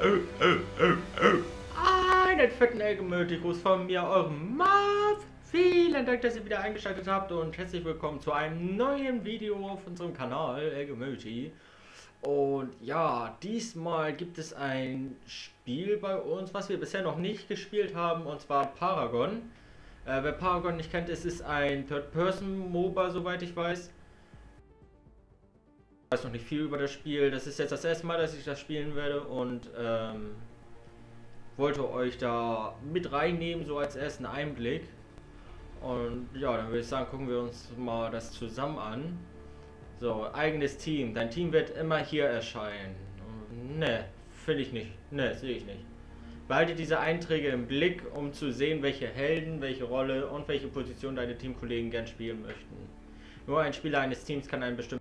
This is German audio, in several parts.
oh, oh, oh, oh. Einen fetten Elgemöti-Gruß von mir, eurem Marv. Vielen Dank, dass ihr wieder eingeschaltet habt und herzlich willkommen zu einem neuen Video auf unserem Kanal Elgemöti. Und ja, diesmal gibt es ein Spiel bei uns, was wir bisher noch nicht gespielt haben, und zwar Paragon. Äh, wer Paragon nicht kennt, es ist ein Third-Person-MOBA, soweit ich weiß. Weiß noch nicht viel über das Spiel. Das ist jetzt das erste Mal, dass ich das spielen werde und ähm, wollte euch da mit reinnehmen, so als ersten Einblick. Und ja, dann würde ich sagen, gucken wir uns mal das zusammen an. So, eigenes Team. Dein Team wird immer hier erscheinen. Ne, finde ich nicht. Ne, sehe ich nicht. Behalte diese Einträge im Blick, um zu sehen, welche Helden, welche Rolle und welche Position deine Teamkollegen gern spielen möchten. Nur ein Spieler eines Teams kann einen bestimmten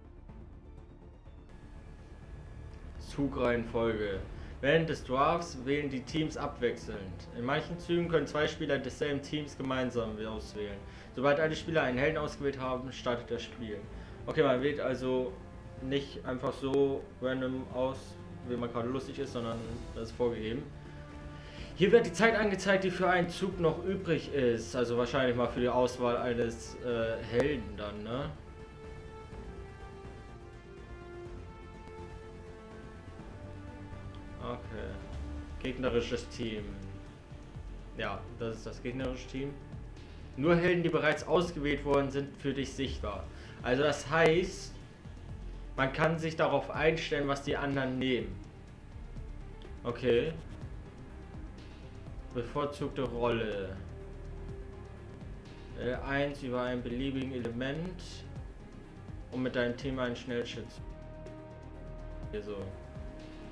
Zugreihenfolge. Während des Drafts wählen die Teams abwechselnd. In manchen Zügen können zwei Spieler desselben Teams gemeinsam auswählen. Sobald alle Spieler einen Helden ausgewählt haben, startet das Spiel. Okay, man wählt also nicht einfach so random aus, wie man gerade lustig ist, sondern das ist vorgegeben. Hier wird die Zeit angezeigt, die für einen Zug noch übrig ist. Also wahrscheinlich mal für die Auswahl eines äh, Helden dann, ne? Okay. Gegnerisches Team. Ja, das ist das gegnerische Team. Nur Helden, die bereits ausgewählt worden sind, für dich sichtbar. Also das heißt, man kann sich darauf einstellen, was die anderen nehmen. Okay. Bevorzugte Rolle. L1 über ein beliebigen Element, um mit deinem Thema einen Schnellschütz. Hier so.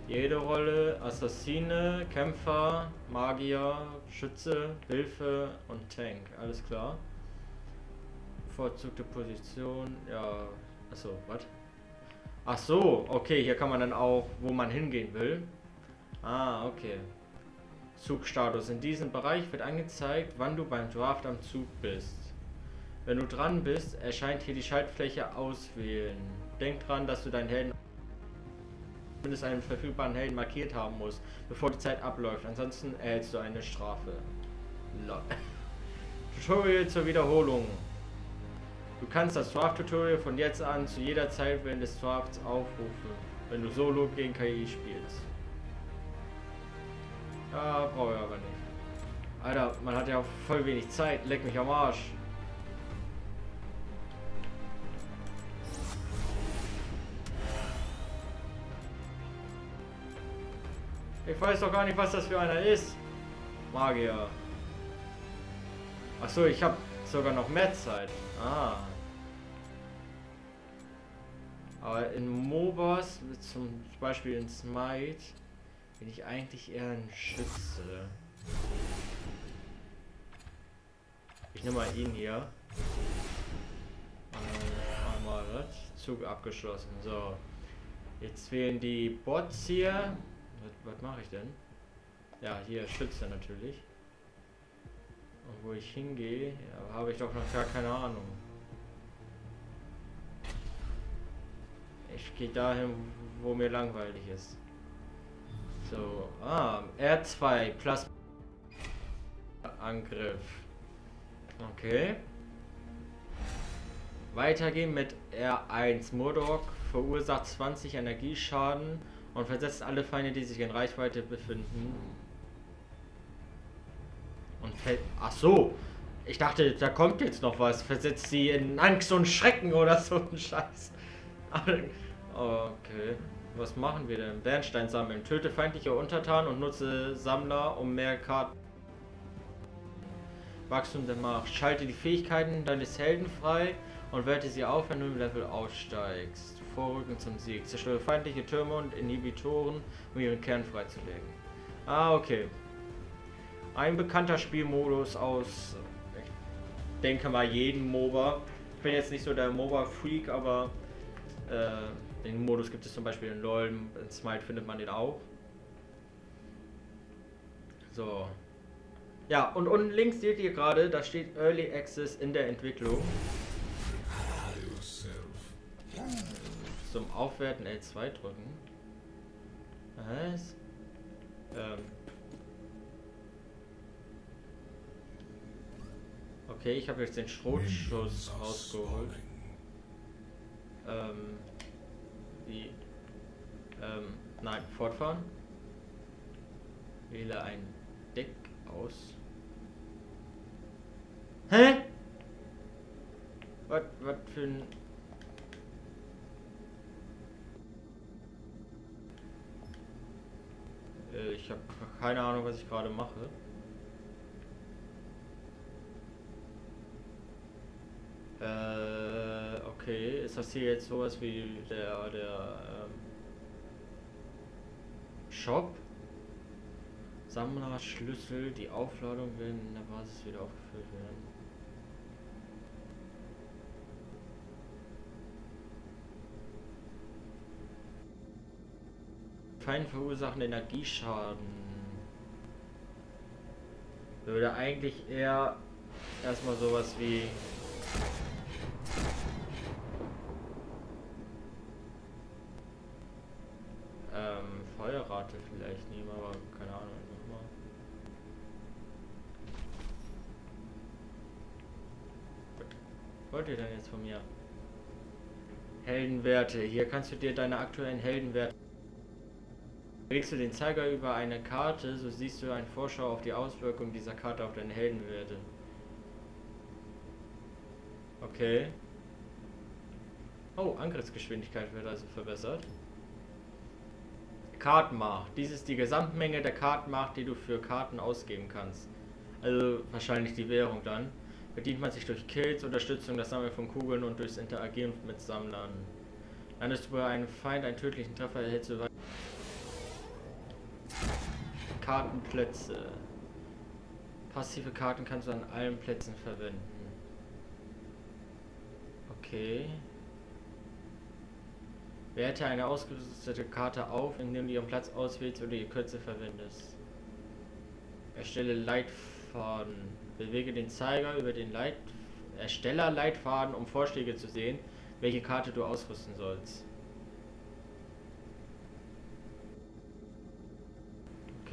Jede Rolle, Assassine, Kämpfer, Magier, Schütze, Hilfe und Tank. Alles klar. Bevorzugte Position, ja. Achso, was? Ach so, okay, hier kann man dann auch, wo man hingehen will. Ah, okay. Zugstatus. In diesem Bereich wird angezeigt, wann du beim Draft am Zug bist. Wenn du dran bist, erscheint hier die Schaltfläche Auswählen. Denk dran, dass du deinen Helden zumindest einen verfügbaren Helden markiert haben musst, bevor die Zeit abläuft. Ansonsten erhältst du eine Strafe. Lol. Tutorial zur Wiederholung. Du kannst das Draft-Tutorial von jetzt an zu jeder Zeit während des Drafts aufrufen, wenn du Solo gegen KI spielst. Ja, brauche ich aber nicht. Alter, man hat ja voll wenig Zeit. Leck mich am Arsch. Ich weiß doch gar nicht, was das für einer ist. Magier. Achso, ich habe sogar noch mehr Zeit. Ah. Aber in MOBAs, zum Beispiel in Smite, bin ich eigentlich eher ein Schütze. Ich nehme mal ihn hier. Einmal das. Zug abgeschlossen. So. Jetzt wählen die Bots hier. Was, was mache ich denn? Ja, hier Schütze natürlich. Und wo ich hingehe, ja, habe ich doch noch gar keine Ahnung. Ich gehe dahin, wo mir langweilig ist. So, ah, R2, Plasma Angriff. Okay. Weitergehen mit R1. Murdoch verursacht 20 Energieschaden und versetzt alle Feinde, die sich in Reichweite befinden. Und fällt. Ach so. Ich dachte, da kommt jetzt noch was. Versetzt sie in Angst und Schrecken oder so ein Scheiß. Okay. Was machen wir denn? Bernstein sammeln. Töte feindliche Untertanen und nutze Sammler, um mehr Karten. Wachstum der Macht. Schalte die Fähigkeiten deines Helden frei und werte sie auf, wenn du im Level aussteigst. Vorrücken zum Sieg. Zerstöre feindliche Türme und Inhibitoren, um ihren Kern freizulegen. Ah, okay. Ein bekannter Spielmodus aus, ich denke mal, jeden MOBA. Ich bin jetzt nicht so der MOBA-Freak, aber äh, den Modus gibt es zum Beispiel in LoL, in Smite findet man den auch. So. Ja, und unten links seht ihr gerade, da steht Early Access in der Entwicklung. Zum Aufwerten L2 drücken. Was? Ähm. Okay, ich habe jetzt den Schrotschuss rausgeholt. Ähm. Wie? Ähm. Nein, fortfahren. Wähle ein Deck aus. Hä? Was, was für ein... ich habe keine Ahnung, was ich gerade mache. Äh, okay. Ist das hier jetzt sowas wie der, der, ähm, Shop? Sammlerschlüssel, die Aufladung werden in der Basis wieder aufgefüllt werden. Feind verursachen Energieschaden. Würde eigentlich eher erstmal sowas wie ähm, Feuerrate vielleicht nehmen, aber keine Ahnung, wollt ihr denn jetzt von mir? Heldenwerte. Hier kannst du dir deine aktuellen Heldenwerte Du den Zeiger über eine Karte, so siehst du eine Vorschau auf die Auswirkungen dieser Karte auf deine Heldenwerte. Okay. Oh, Angriffsgeschwindigkeit wird also verbessert. Kartenmacht. Dies ist die Gesamtmenge der Kartenmacht, die du für Karten ausgeben kannst. Also wahrscheinlich die Währung dann. Bedient man sich durch Kills, Unterstützung, das Sammeln von Kugeln und durchs Interagieren mit Sammlern. Landest du bei einem Feind einen tödlichen Treffer, erhältst du Kartenplätze. Passive Karten kannst du an allen Plätzen verwenden. Okay. Werte eine ausgerüstete Karte auf, indem du ihren Platz auswählst oder die Kürze verwendest. Erstelle Leitfaden. Bewege den Zeiger über den Leit Ersteller-Leitfaden, um Vorschläge zu sehen, welche Karte du ausrüsten sollst.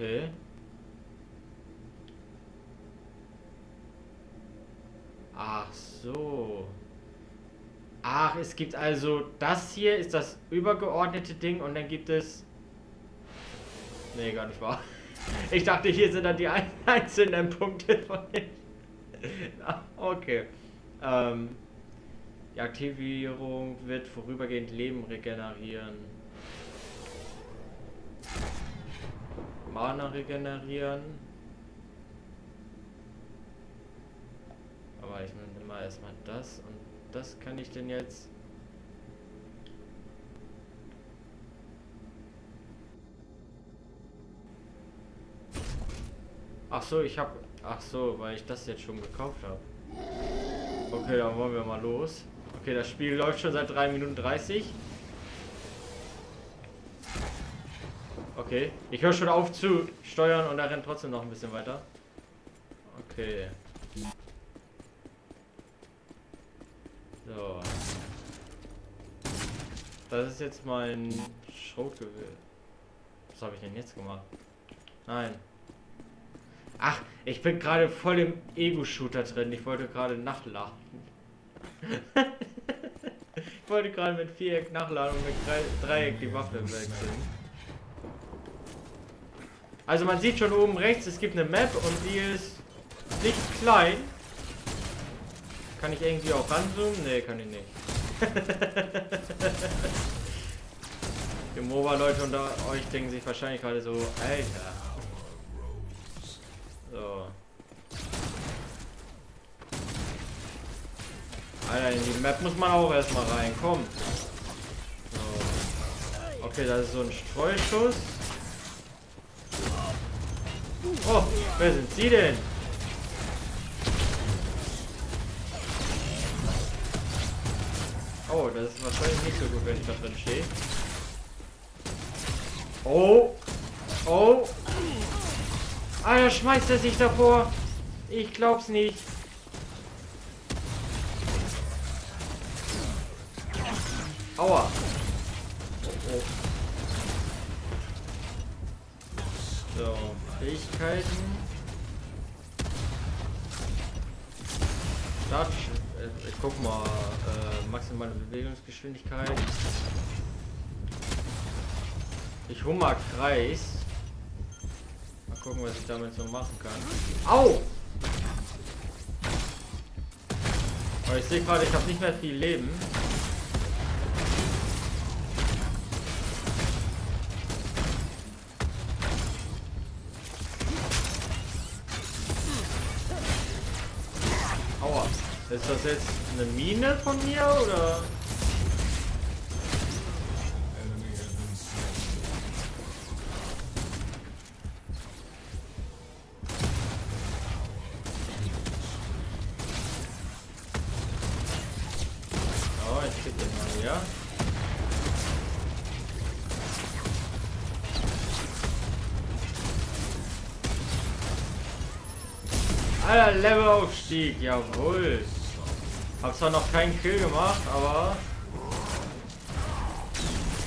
Okay. Ach so. Ach, es gibt also das hier ist das übergeordnete Ding und dann gibt es... Nee, gar nicht wahr. Ich dachte, hier sind dann die einzelnen Punkte von. Okay. Ähm, die Aktivierung wird vorübergehend Leben regenerieren. Mana regenerieren. Aber ich nehme mal erstmal das und das kann ich denn jetzt. Ach so, ich habe Ach so, weil ich das jetzt schon gekauft habe. Okay, dann wollen wir mal los. Okay, das Spiel läuft schon seit 3 Minuten 30. Okay. Ich höre schon auf zu steuern und er rennt trotzdem noch ein bisschen weiter. Okay. So. Das ist jetzt mein Schrotgewehr. Was habe ich denn jetzt gemacht? Nein. Ach, ich bin gerade voll im Ego-Shooter drin. Ich wollte gerade nachladen. ich wollte gerade mit Viereck nachladen und mit Dreieck die Waffe wechseln. Also man sieht schon oben rechts, es gibt eine Map und die ist nicht klein. Kann ich irgendwie auch ranzoomen? Ne, kann ich nicht. Die MOBA-Leute unter euch denken sich wahrscheinlich gerade so, Alter. So. Alter, in die Map muss man auch erstmal rein, komm. So. Okay, das ist so ein Streuschuss. Oh, wer sind Sie denn? Oh, das ist wahrscheinlich nicht so gut, wenn ich da drin stehe. Oh. Oh. Alter, schmeißt er sich davor. Ich glaub's nicht. Aua. Fähigkeiten. Start. äh, Ich guck mal. Äh, maximale Bewegungsgeschwindigkeit. Ich Hummer Kreis. Mal gucken, was ich damit so machen kann. Au! Aber ich sehe gerade, ich habe nicht mehr viel Leben. Ist das jetzt eine Mine von mir oder? Levelaufstieg, jawohl. Zwar noch keinen Kill gemacht, aber...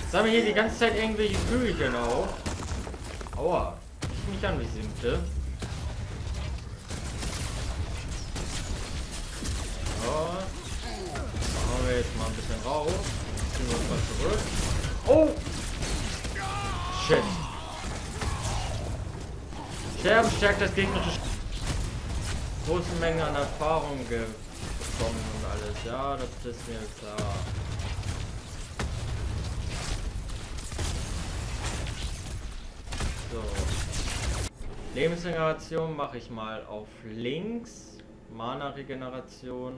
Sammle hier die ganze Zeit irgendwelche Kügelchen auf. Aua. Ich mich an wie Simple. So. Machen wir jetzt mal ein bisschen raus. Ziehen wir uns mal zurück. Oh! Shit. Sterben stärkt das gegnerische Sch- große Menge an Erfahrung ge- bekommen und alles. Ja, das ist mir klar. So. Lebensregeneration mache ich mal auf links. Mana-Regeneration.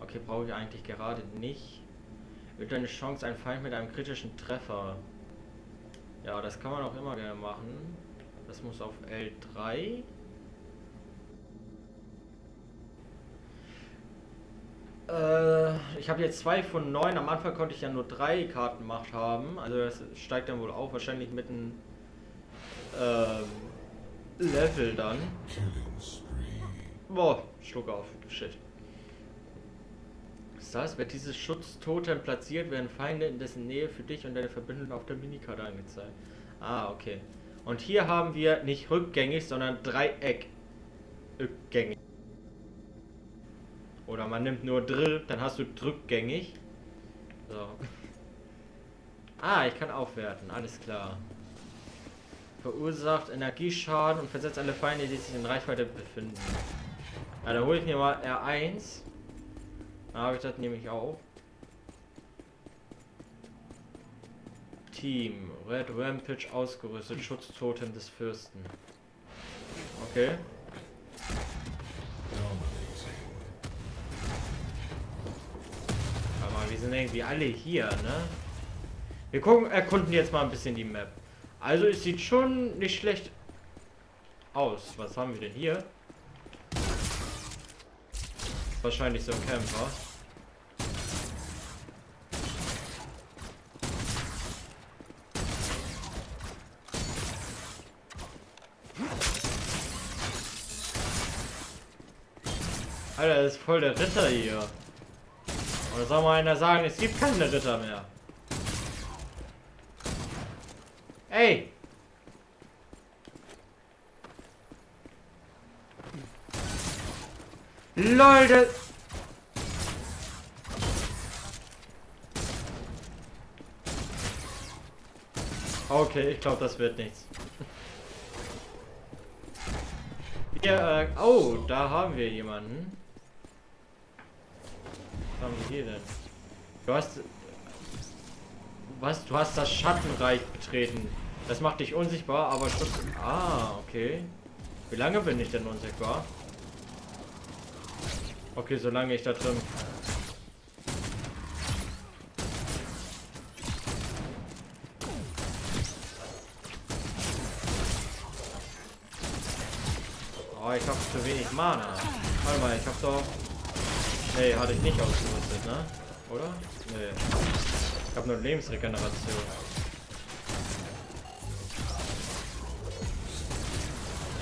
Okay, brauche ich eigentlich gerade nicht. Wird eine Chance, ein Feind mit einem kritischen Treffer. Ja, das kann man auch immer gerne machen. Das muss auf L3. Ich habe jetzt zwei von neun. Am Anfang konnte ich ja nur drei Kartenmacht haben. Also das steigt dann wohl auch wahrscheinlich mit einem ähm, Level dann. Boah, Schluck auf. Shit. Was ist das? Wird dieses Schutztotem platziert, werden Feinde in dessen Nähe für dich und deine Verbündeten auf der Minikarte angezeigt. Ah, okay. Und hier haben wir nicht rückgängig, sondern Dreieck. Oder man nimmt nur Drill, dann hast du drückgängig. So. Ah, ich kann aufwerten, alles klar. Verursacht Energieschaden und versetzt alle Feinde, die sich in Reichweite befinden. Ja, dann hole ich mir mal R1. Dann habe ich das nämlich auch. Team. Red Rampage ausgerüstet. Schutztotem des Fürsten. Okay. Wir sind irgendwie alle hier, ne? Wir gucken, erkunden jetzt mal ein bisschen die Map. Also es sieht schon nicht schlecht aus. Was haben wir denn hier? Wahrscheinlich so ein Camper. Alter, das ist voll der Ritter hier. Oder soll mal einer sagen, es gibt keine Ritter mehr? Ey! Leute! Okay, ich glaube, das wird nichts. Wir, äh, oh, da haben wir jemanden. Haben wir hier denn? Du hast... Was? Du hast das Schattenreich betreten. Das macht dich unsichtbar, aber Schutz... Ah, okay. Wie lange bin ich denn unsichtbar? Okay, solange ich da drin... Oh, ich habe zu wenig Mana. Warte mal, ich habe doch... Nee, hatte ich nicht ausgerüstet, ne? Oder? Nee. Ich habe nur Lebensregeneration.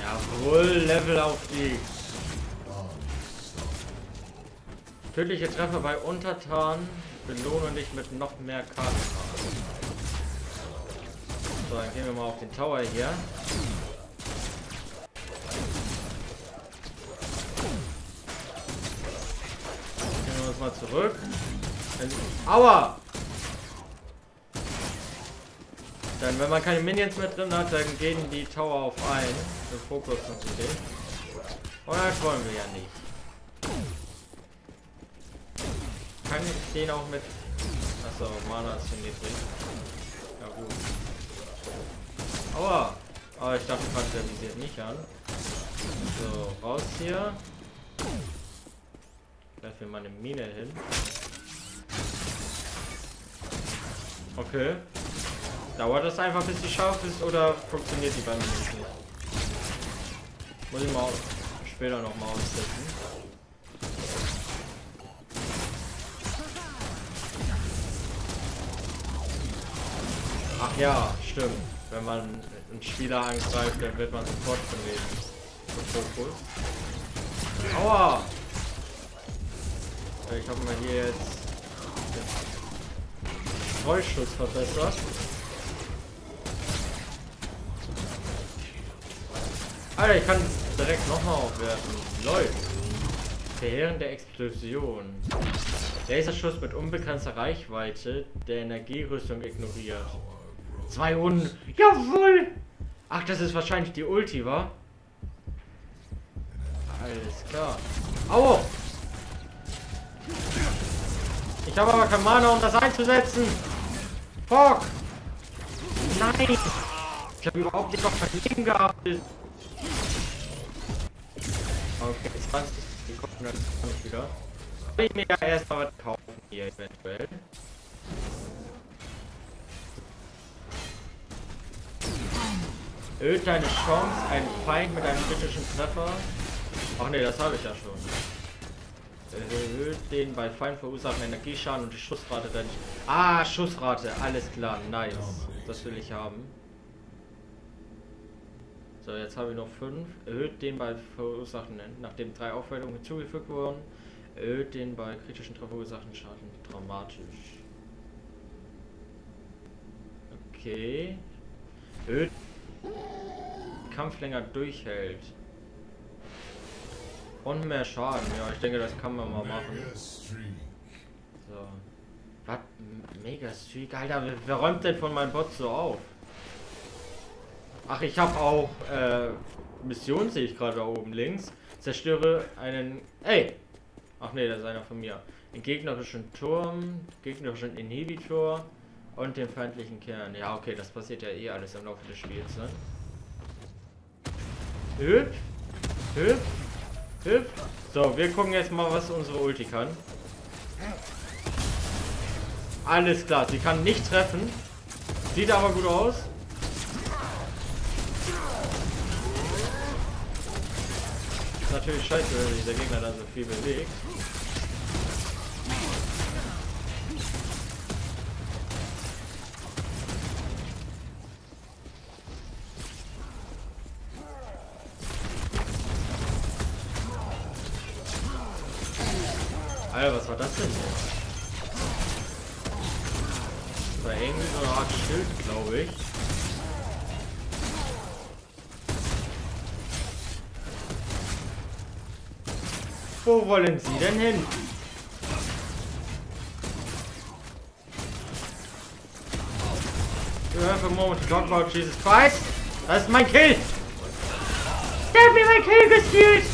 Jawohl, Level auf die. Tödliche Treffer bei Untertan belohnen dich mit noch mehr Karten. So, dann gehen wir mal auf den Tower hier. Erstmal zurück. Aua! Dann, wenn man keine Minions mehr drin hat, dann gehen die Tower auf ein. Den Fokus zu sehen. Und das wollen wir ja nicht. Kann ich den auch mit... Achso, Mana ist zu niedrig. Ja gut. Aua! Aber ich dachte gerade, der visiert nicht an. So, raus hier. Werfen wir mal eine Mine hin. Okay. Dauert das einfach, bis die scharf ist oder funktioniert die bei mir nicht? Muss ich mal später noch mal austesten. Ach ja, stimmt. Wenn man einen Spieler angreift, dann wird man sofort von dem Fokus. Aua! Ich habe mal hier jetzt den Streuschuss verbessert. Alter, ich kann direkt nochmal aufwerfen. Läuft. Verheerende Explosion. Laserschuss mit unbegrenzter Reichweite der Energierüstung ignoriert. Zwei Runden. Jawohl! Ach, das ist wahrscheinlich die Ulti, wa? Alles klar. Au! Ich habe aber kein Mana, um das einzusetzen. Fuck! Nein! Ich habe überhaupt nicht noch Verleben gehabt. Okay, 20 Sekunden, dann kann ich wieder. Soll ich mir ja erstmal was kaufen hier eventuell? Erhöht deine Chance, einen Feind mit einem kritischen Treffer. Ach ne, das habe ich ja schon. Erhöht den bei Feind verursachten Energieschaden und die Schussrate dann. Ah, Schussrate, alles klar, nice. Das will ich haben. So, jetzt habe ich noch 5. Erhöht den bei verursachten, nachdem drei Aufwertungen hinzugefügt wurden. Erhöht den bei kritischen verursachten Schaden dramatisch. Okay. Erhöht Kampf länger durchhält. Und mehr Schaden. Ja, ich denke, das kann man mal machen. So. Was? Mega Streak? Alter, wer räumt denn von meinem Bot so auf? Ach, ich habe auch äh, Mission, sehe ich gerade da oben links. Zerstöre einen... Ey! Ach nee, das ist einer von mir. Den gegnerischen Turm, gegnerischen Inhibitor und den feindlichen Kern. Ja, okay, das passiert ja eh alles im Laufe des Spiels, ne? Hüpf! Hüpf! So, wir gucken jetzt mal, was unsere Ulti kann. Alles klar, sie kann nicht treffen. Sieht aber gut aus. Ist natürlich scheiße, wenn sich der Gegner dann so viel bewegt. Wollen Sie denn hin? You have a moment to talk about Jesus Christ. Das ist mein Kill. Der hat mir mein Kill gestealt.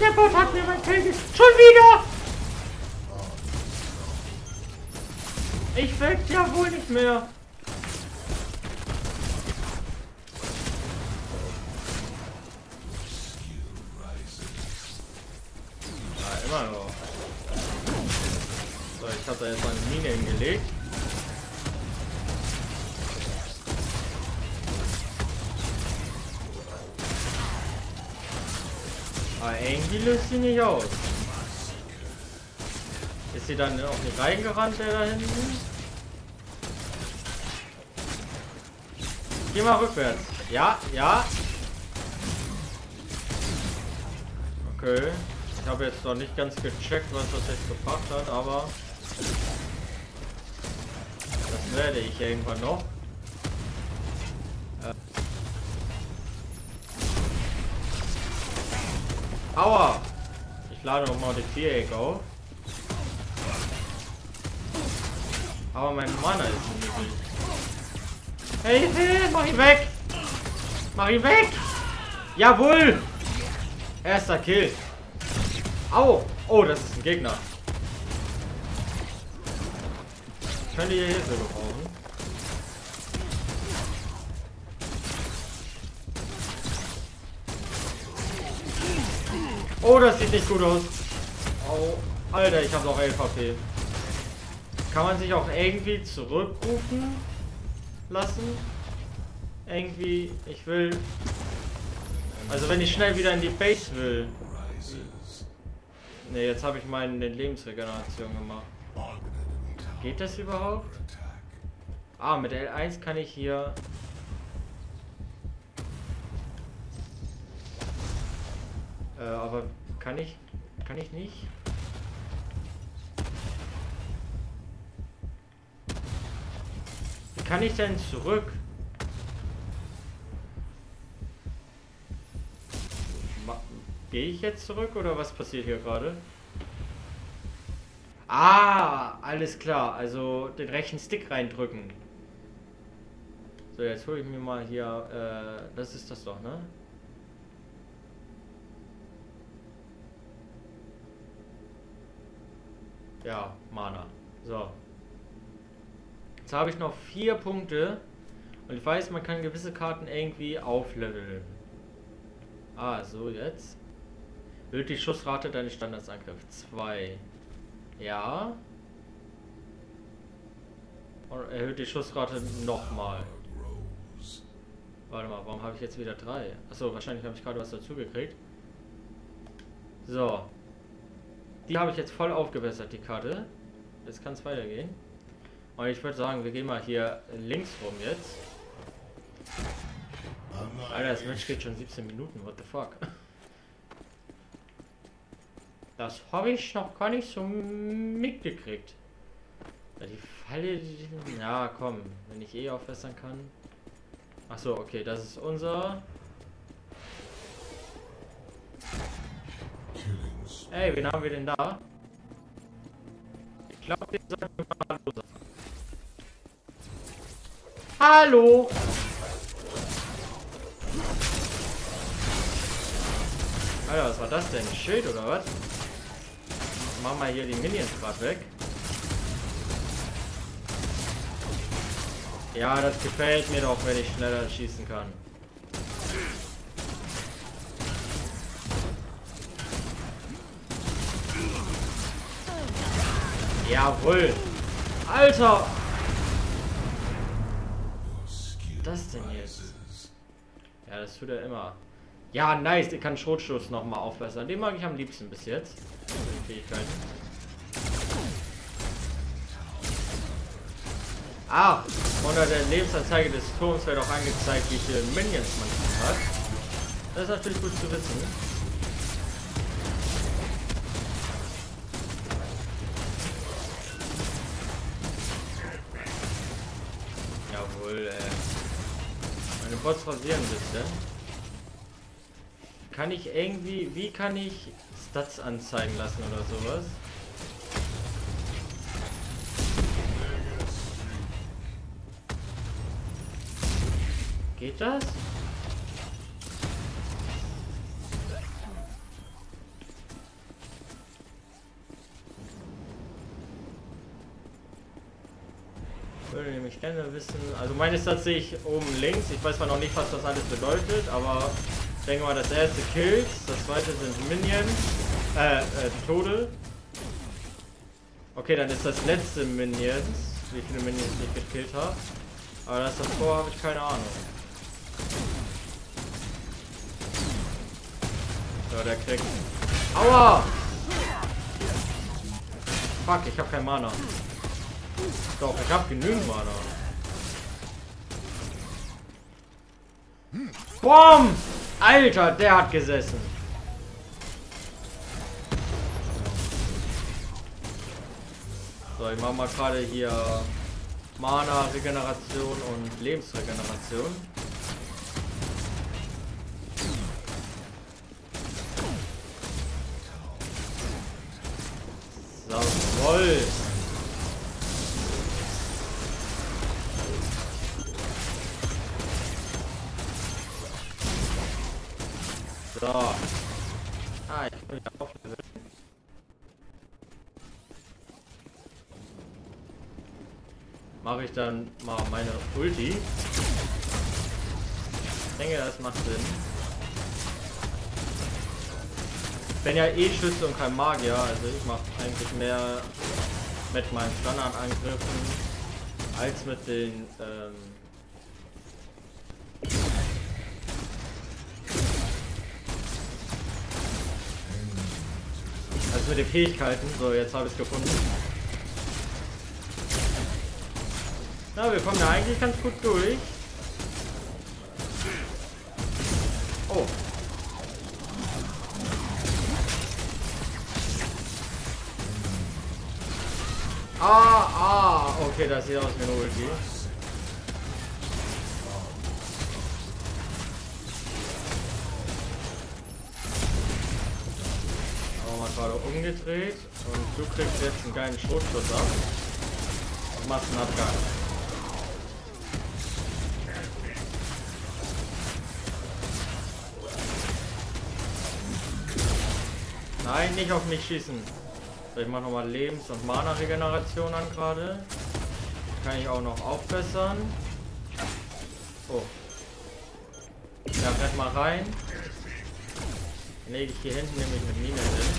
Der Bot hat mir mein Kill gestealt. Schon wieder. Ich weg ja wohl nicht mehr. Irgendwie löst sie nicht aus. Ist sie dann auch nicht reingerannt, der da hinten? Geh mal rückwärts. Ja, ja. Okay. Ich habe jetzt noch nicht ganz gecheckt, was das jetzt gebracht hat, aber das werde ich irgendwann noch. Aua! Ich lade auch nochmal den Viereck auf. Aber mein Mann ist. Hey, hey, mach ihn weg! Mach ihn weg! Jawohl! Erster Kill. Au! Oh, das ist ein Gegner. Könnte ihr Hilfe gebrauchen. Oh, das sieht nicht gut aus. Oh, Alter, ich habe noch 11 HP. Kann man sich auch irgendwie zurückrufen lassen? Irgendwie, ich will... Also wenn ich schnell wieder in die Base will. Ne, jetzt habe ich meine Lebensregeneration gemacht. Geht das überhaupt? Ah, mit L1 kann ich hier... Äh, aber kann ich... Kann ich nicht? Wie kann ich denn zurück? Gehe ich jetzt zurück oder was passiert hier gerade? Ah, alles klar. Also den rechten Stick reindrücken. So, jetzt hole ich mir mal hier. Äh, das ist das doch, ne? Ja, Mana. So. Jetzt habe ich noch vier Punkte. Und ich weiß, man kann gewisse Karten irgendwie aufleveln. Ah, so jetzt. Erhöht die Schussrate deines Standardsangriff. 2. Ja. Und erhöht die Schussrate nochmal. Warte mal, warum habe ich jetzt wieder 3? Achso, wahrscheinlich habe ich gerade was dazu gekriegt. So. Die habe ich jetzt voll aufgebessert, die Karte. Jetzt kann es weitergehen. Und ich würde sagen, wir gehen mal hier links rum jetzt. Alter, das Match geht schon 17 Minuten, what the fuck. Das habe ich noch gar nicht so mitgekriegt. Die Falle, die, ja komm, wenn ich eh aufwässern kann. Ach so, okay, das ist unser. Ey, wen haben wir denn da? Ich glaube, wir sollten mal Hallo sagen. Hallo! Alter, was war das denn? Ein Schild oder was? Machen wir hier die Minions gerade weg. Ja, das gefällt mir doch, wenn ich schneller schießen kann. Jawohl. Alter. Das denn jetzt? Ja, das tut er immer. Ja, nice. Ich kann Schrotstoß nochmal aufbessern. Den mag ich am liebsten bis jetzt. Fähigkeiten. Ah, unter der Lebensanzeige des Turms wird auch angezeigt, wie viele Minions man hat. Das ist natürlich gut zu wissen. Jawohl, äh. Meine Bots rasieren ein bisschen. Kann ich irgendwie, wie kann ich Stats anzeigen lassen oder sowas? Geht das? Gerne wissen, also meine Stats sehe ich oben links, ich weiß zwar noch nicht, was das alles bedeutet, aber ich denke mal, das erste Kills, das zweite sind Minions, äh, äh, Tode. Okay, dann ist das letzte Minions, wie viele Minions ich gekillt habe. Aber das davor habe ich keine Ahnung. So, der kriegt... Aua! Fuck, ich habe kein Mana. Doch, ich habe genügend Mana. BOM! Alter, der hat gesessen. So, ich mache mal gerade hier Mana-Regeneration und Lebensregeneration. Dann mal meine Ulti. Ich denke, das macht Sinn. Ich bin ja eh Schütze und kein Magier, also ich mache eigentlich mehr mit meinen Standardangriffen als mit den ähm, als mit den Fähigkeiten. So, jetzt habe ich es gefunden. Na, wir kommen da eigentlich ganz gut durch. Oh. Ah, ah, okay, das sieht aus wie eine Ulti. Aber mal gerade umgedreht und du kriegst jetzt einen geilen Schrotschuss ab und machst einen. Nein, nicht auf mich schießen. Ich mache nochmal Lebens- und Mana-Regeneration an gerade. Kann ich auch noch aufbessern. Oh. Ja, rennt mal rein. Lege ich hier hinten nämlich mit Mine hin.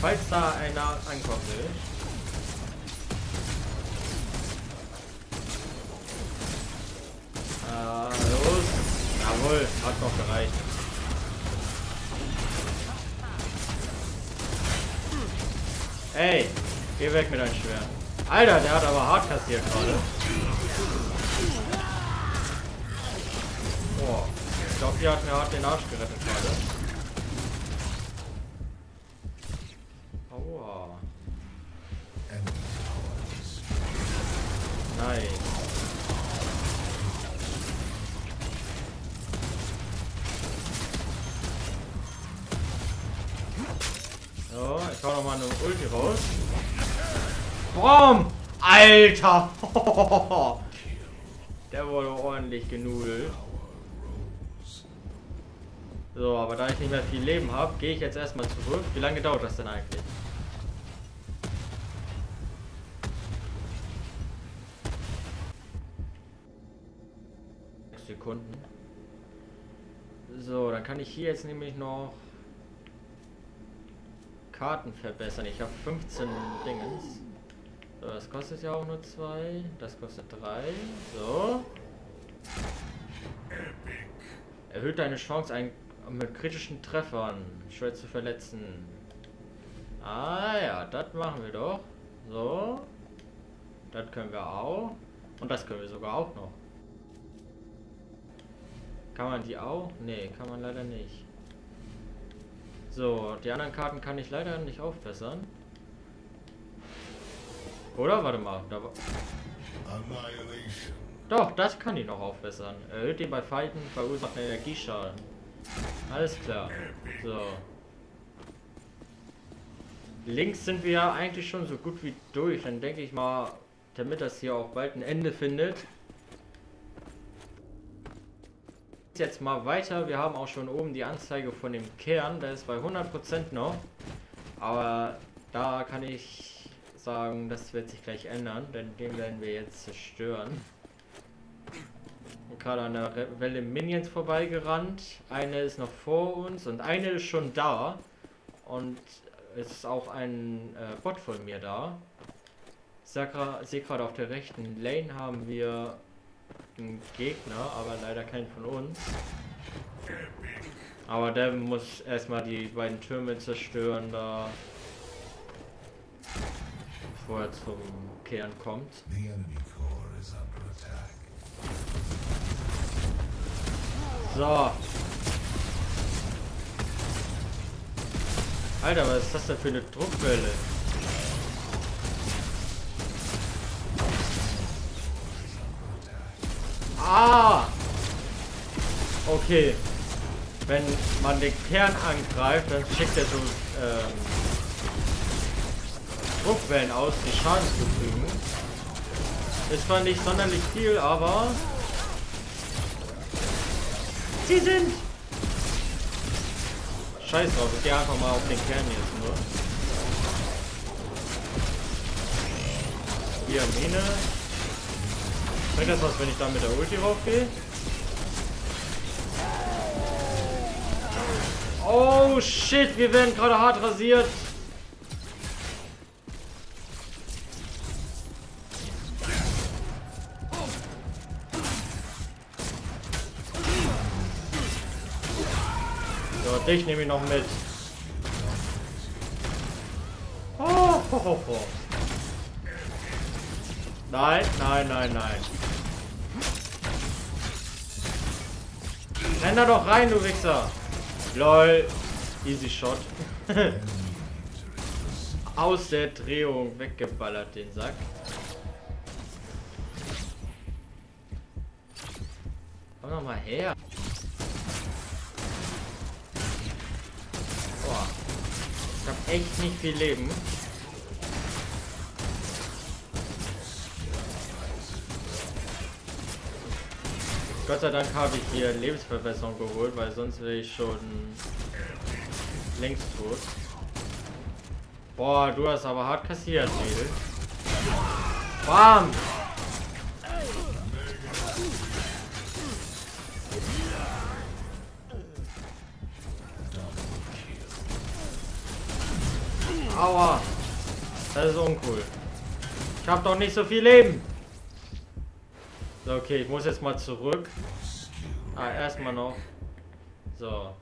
Falls da einer ankommen will. Ah, los. Jawohl, hat noch gereicht. Ey, geh weg mit deinem Schwert. Alter, der hat aber hart kassiert gerade. Boah, ich glaube, die hat mir hart den Arsch gerettet gerade. Aua. Nice. Ich hau noch mal eine Ulti raus. Boom! Alter! Der wurde ordentlich genudelt. So, aber da ich nicht mehr viel Leben habe, gehe ich jetzt erstmal zurück. Wie lange dauert das denn eigentlich? Sekunden. So, dann kann ich hier jetzt nämlich noch Karten verbessern. Ich habe 15 Dingens. So, das kostet ja auch nur zwei. Das kostet drei. So. Erhöht deine Chance, ein, mit kritischen Treffern schwer zu verletzen. Ah ja, das machen wir doch. So. Das können wir auch. Und das können wir sogar auch noch. Kann man die auch? Nee, kann man leider nicht. So, die anderen Karten kann ich leider nicht aufbessern. Oder? Warte mal. Da war Doch, das kann ich noch aufbessern. Erhöht den bei Fighten verursacht Energieschaden. Alles klar. So. Links sind wir ja eigentlich schon so gut wie durch. Dann denke ich mal, damit das hier auch bald ein Ende findet. Jetzt mal weiter. Wir haben auch schon oben die Anzeige von dem Kern. Der ist bei 100% noch. Aber da kann ich sagen, das wird sich gleich ändern. Denn den werden wir jetzt zerstören. Gerade an der Welle Minions vorbeigerannt. Eine ist noch vor uns und eine ist schon da. Und es ist auch ein äh, Bot von mir da. Ich sehe gerade auf der rechten Lane haben wir einen Gegner, aber leider keinen von uns. Aber der muss erstmal die beiden Türme zerstören da. Bevor er zum Kern kommt. So. Alter, was ist das denn für eine Druckwelle? Ah! Okay. Wenn man den Kern angreift, dann schickt er so ähm, Druckwellen aus, die Schaden zufügen. Ist zwar nicht sonderlich viel, aber... Sie sind scheiß drauf, ich gehe einfach mal auf den Kern jetzt nur. Hier, Mine. Bringt das was, wenn ich da mit der Ulti raufgehe? Oh shit, wir werden gerade hart rasiert. So, dich nehme ich noch mit. Oh, ho, ho, ho. Nein, nein, nein, nein. Renn da doch rein, du Wichser. LOL. Easy Shot. Aus der Drehung weggeballert den Sack. Komm noch mal her. Boah. Ich hab echt nicht viel Leben. Gott sei Dank habe ich hier Lebensverbesserung geholt, weil sonst wäre ich schon längst tot. Boah, du hast aber hart kassiert, Mädel. Bam! Aua! Das ist uncool. Ich habe doch nicht so viel Leben. So, okay, ich muss jetzt mal zurück. Ah, erstmal noch. So.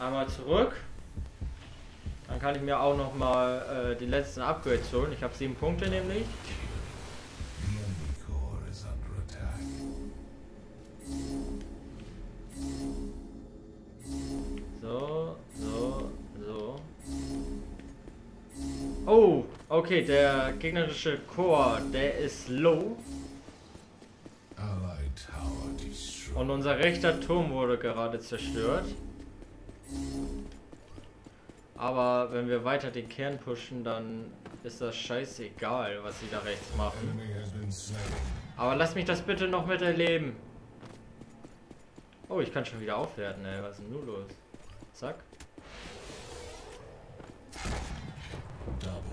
Einmal zurück. Dann kann ich mir auch noch mal äh, die letzten Upgrades holen. Ich habe sieben Punkte nämlich. So, so, so. Oh, okay, der gegnerische Chor, der ist low. Und unser rechter Turm wurde gerade zerstört. Aber wenn wir weiter den Kern pushen, dann ist das scheißegal, was sie da rechts machen. Aber lass mich das bitte noch miterleben. Oh, ich kann schon wieder aufwerten, ey. Was ist denn nun los? Zack.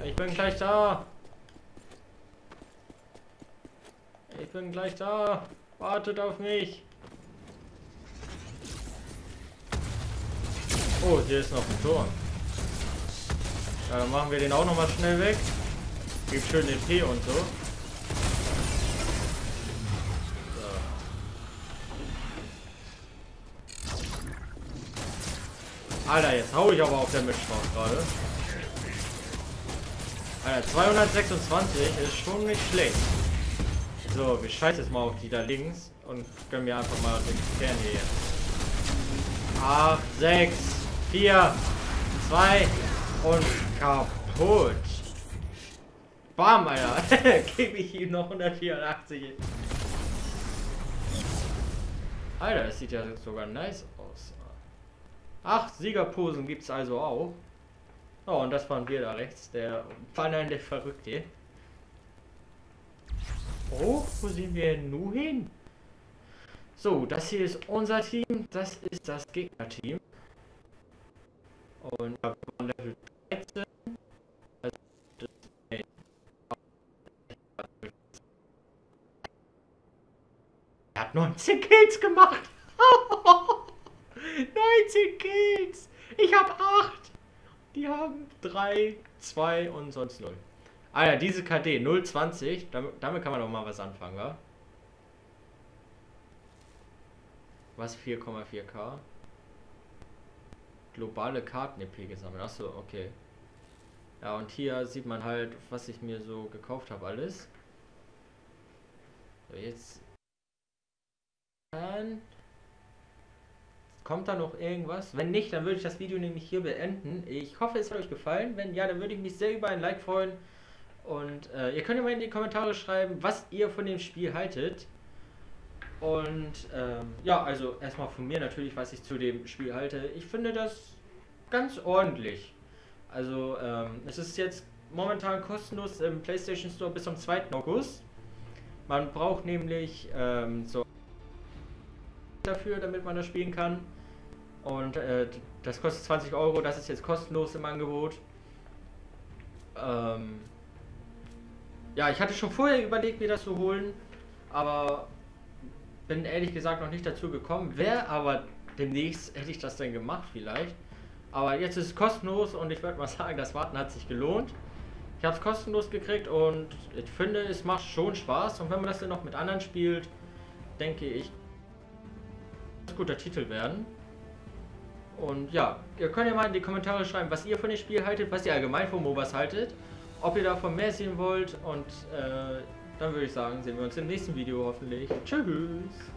Ich bin gleich da. Ich bin gleich da. Wartet auf mich. Oh, hier ist noch ein Tor. Ja, dann machen wir den auch noch mal schnell weg. Gibt schön den P und so. Alter, jetzt hau ich aber auf der Mischstraße gerade. Alter, 226 ist schon nicht schlecht. So, wir scheißen jetzt mal auf die da links und können mir einfach mal den Kern hier jetzt. 8, 6, 4, 2 und kaputt. Bam, Alter. Gebe ich ihm noch 184. Alter, das sieht ja sogar nice aus. Acht Siegerposen gibt es also auch. Oh, und das waren wir da rechts. Der der Verrückte. Oh, wo sind wir nun hin? So, das hier ist unser Team. Das ist das Gegnerteam. Und wir waren Level 13. Also er hat 19 Kills gemacht. 19 Kills. Ich habe 8. Die haben 3, 2 und sonst 0. Ah ja, diese KD 020, damit, damit kann man doch mal was anfangen, wa? Was 4,4K? globale Karten-EP gesammelt. Achso, okay. Ja, und hier sieht man halt, was ich mir so gekauft habe, alles. So, jetzt. Dann kommt da noch irgendwas? Wenn nicht, dann würde ich das Video nämlich hier beenden. Ich hoffe, es hat euch gefallen. Wenn ja, dann würde ich mich sehr über ein Like freuen. Und äh, ihr könnt ja mal in die Kommentare schreiben, was ihr von dem Spiel haltet. Und ähm, ja, also erstmal von mir natürlich, was ich zu dem Spiel halte. Ich finde das ganz ordentlich. Also ähm, es ist jetzt momentan kostenlos im PlayStation Store bis zum 2. August. Man braucht nämlich ähm, so dafür, damit man das spielen kann. Und äh, das kostet 20 Euro, das ist jetzt kostenlos im Angebot. Ähm, ja, ich hatte schon vorher überlegt, mir das zu holen, aber bin ehrlich gesagt noch nicht dazu gekommen. Wäre aber demnächst hätte ich das dann gemacht vielleicht. Aber jetzt ist es kostenlos und ich würde mal sagen, das Warten hat sich gelohnt. Ich habe es kostenlos gekriegt und ich finde, es macht schon Spaß. Und wenn man das dann noch mit anderen spielt, denke ich, ein guter Titel werden. Und ja, ihr könnt ja mal in die Kommentare schreiben, was ihr von dem Spiel haltet, was ihr allgemein von MOBAs haltet, ob ihr davon mehr sehen wollt und äh, dann würde ich sagen, sehen wir uns im nächsten Video hoffentlich. Tschüss!